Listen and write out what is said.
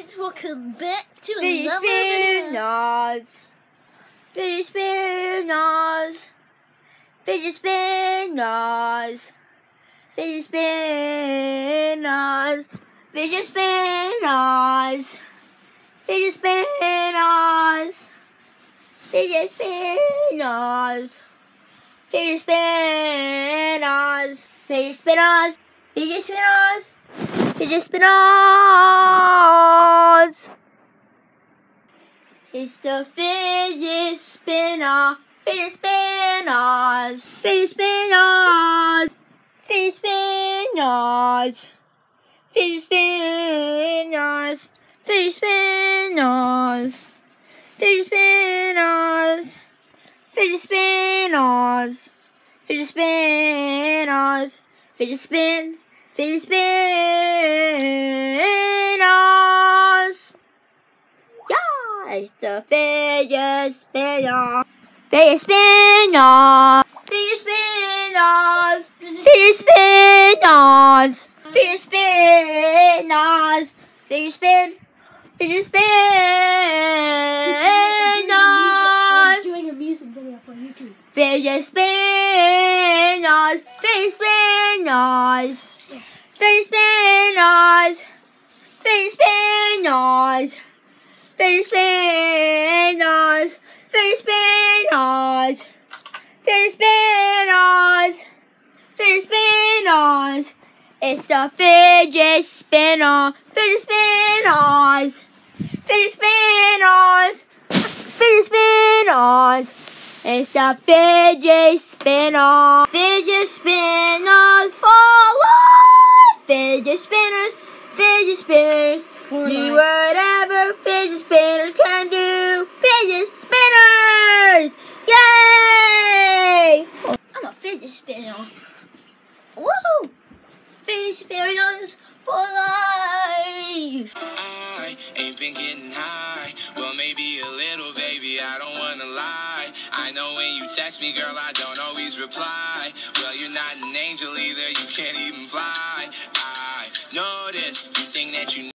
guys, welcome back to Fidget another video. spinners. Fidget spinners. Fidget spinners. Fidget spinners. Fidget spinners. Fidget spinners. Fidget spinners. Fidget spinners. Fidget spinners. Fidget spinners. It's the fidget spinner. Fidget spinners. Fidget spinners. Fidget spinners. Fidget spinners. Fidget spinners. Fidget spinners. Fidget spinners. Fidget spinners. Fidget spin. Fizz spinners. Yeah, the fizz spinners. Fizz spinners. Fizz spinners. Fizz spinners. Fizz spinners. Fizz spin. Fizz spinners. Doing a music video for YouTube. Fizz spinners. Fizz spinners. Fairy spinners, eyes. Fairy spin eyes. Fairy spinners, eyes. Fairy spin eyes. Fairy spin. Fairy spin. It's the fidget spinner. Fidget spinners. Fidget spinners. Fidget spinners. It's the fidget spinner. Fidget spinners. Spinners. For do whatever fidget spinners can do. Fidget spinners! Yay! I'm a fidget spinner. Woohoo! Fidget spinners for life. I ain't been getting high. Well, maybe a little, baby. I don't wanna lie. I know when you text me, girl, I don't always reply. Well, you're not an angel either. You can't even fly everything that you